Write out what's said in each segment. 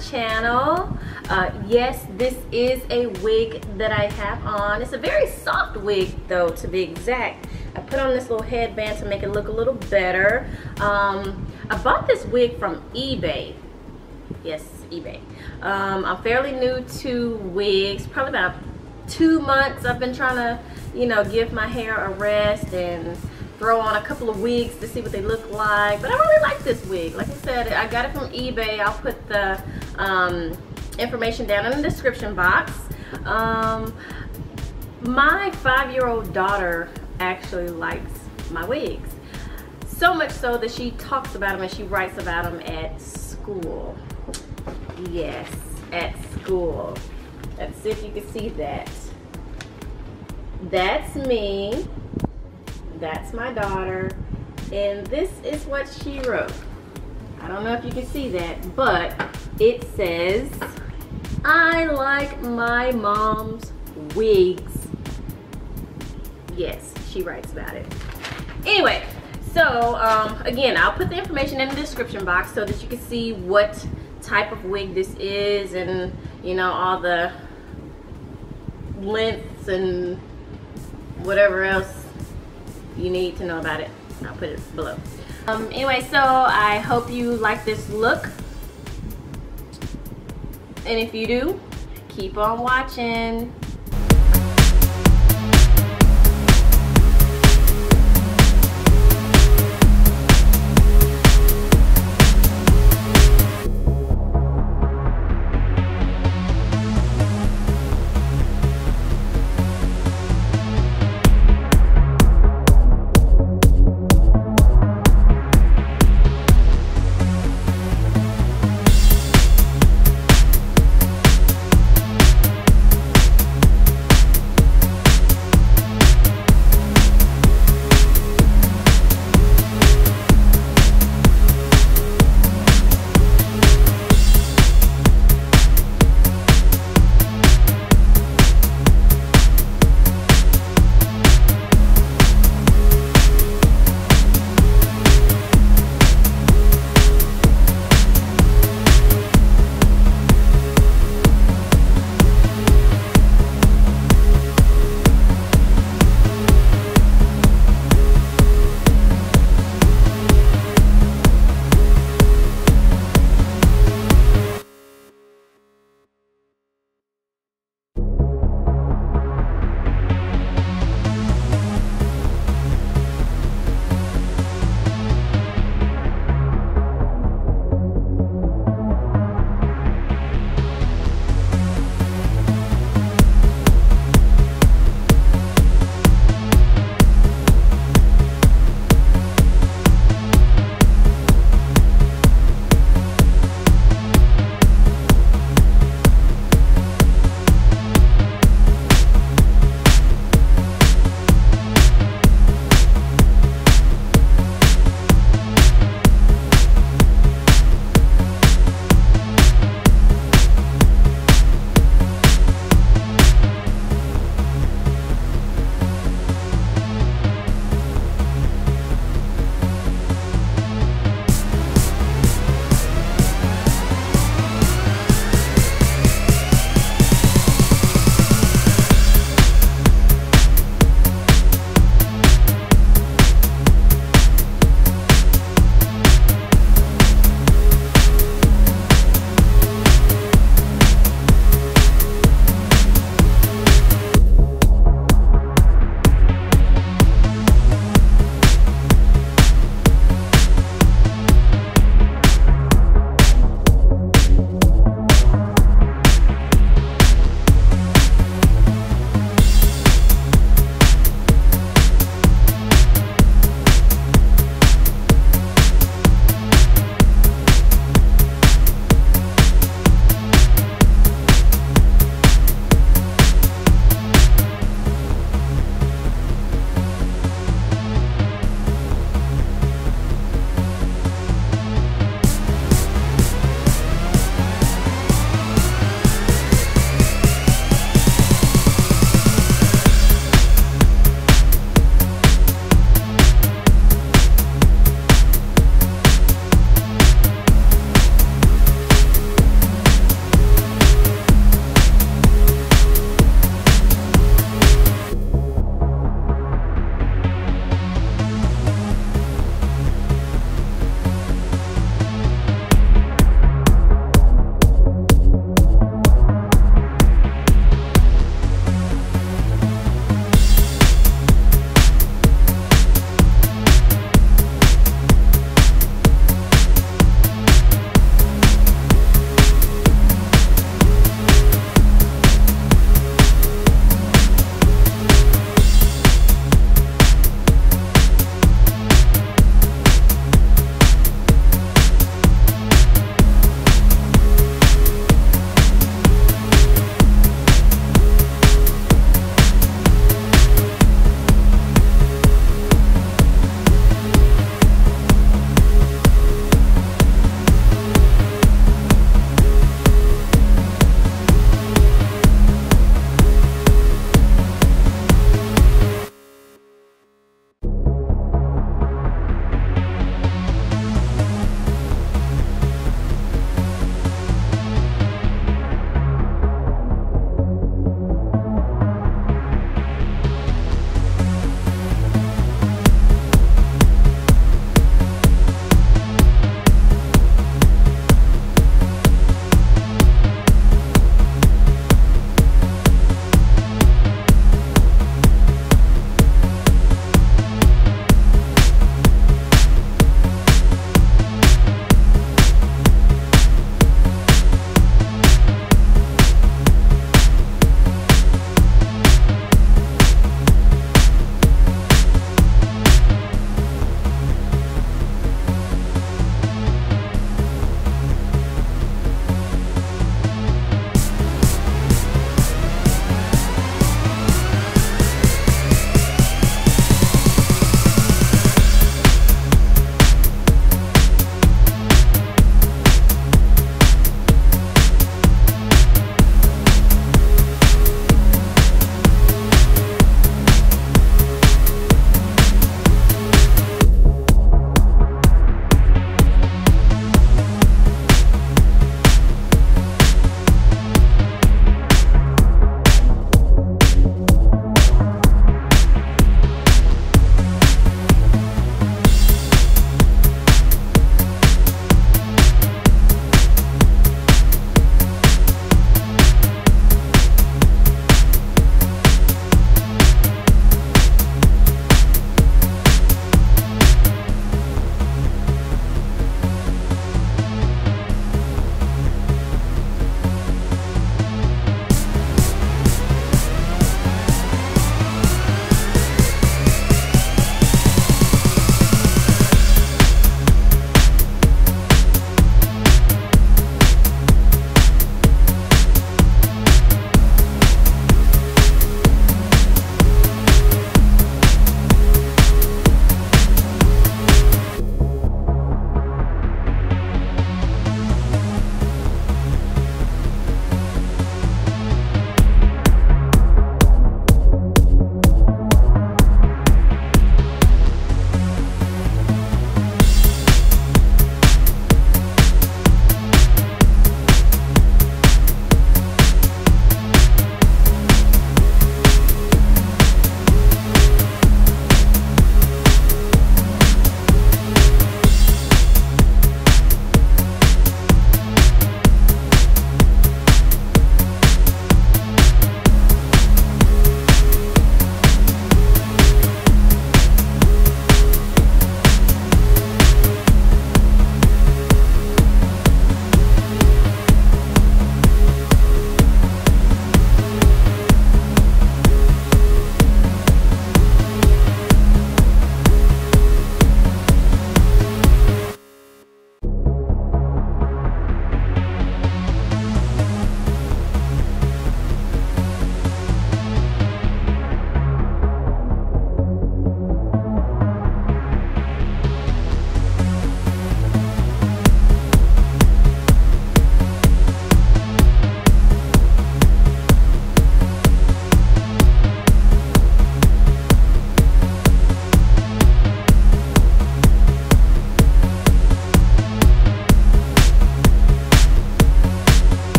channel. Uh, yes, this is a wig that I have on. It's a very soft wig though, to be exact. I put on this little headband to make it look a little better. Um, I bought this wig from eBay. Yes, eBay. Um, I'm fairly new to wigs, probably about two months. I've been trying to, you know, give my hair a rest and throw on a couple of wigs to see what they look like. But I really like this wig. Like I said, I got it from eBay. I'll put the um, information down in the description box. Um, my five-year-old daughter actually likes my wigs. So much so that she talks about them and she writes about them at school. Yes, at school. Let's see if you can see that. That's me that's my daughter. And this is what she wrote. I don't know if you can see that, but it says, I like my mom's wigs. Yes, she writes about it. Anyway, so um, again, I'll put the information in the description box so that you can see what type of wig this is and you know all the lengths and whatever else you need to know about it, I'll put it below. Um, anyway, so I hope you like this look. And if you do, keep on watching.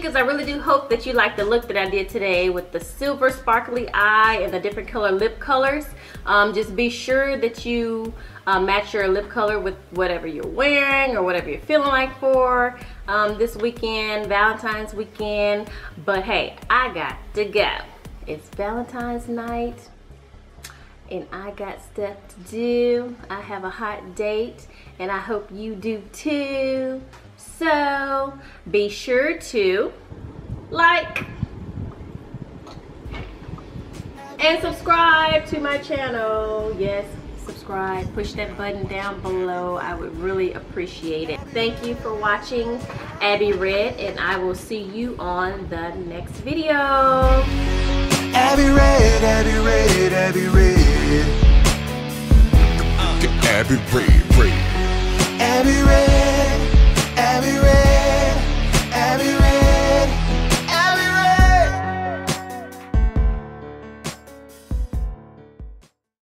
Chicas, I really do hope that you like the look that I did today with the silver sparkly eye and the different color lip colors. Um, just be sure that you uh, match your lip color with whatever you're wearing or whatever you're feeling like for um, this weekend, Valentine's weekend. But hey, I got to go. It's Valentine's night and I got stuff to do. I have a hot date and I hope you do too. So be sure to like and subscribe to my channel. Yes, subscribe. Push that button down below. I would really appreciate it. Thank you for watching Abby Red and I will see you on the next video. Abby Red, Abby Red, Abby Red. Abby Red, Red. Abby Red.